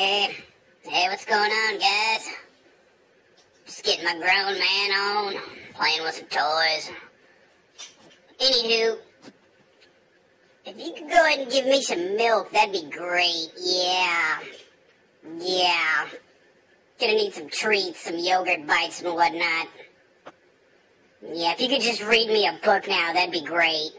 Hey, hey, what's going on, guys? Just getting my grown man on, playing with some toys. Anywho, if you could go ahead and give me some milk, that'd be great. Yeah. Yeah. Gonna need some treats, some yogurt bites and whatnot. Yeah, if you could just read me a book now, that'd be great.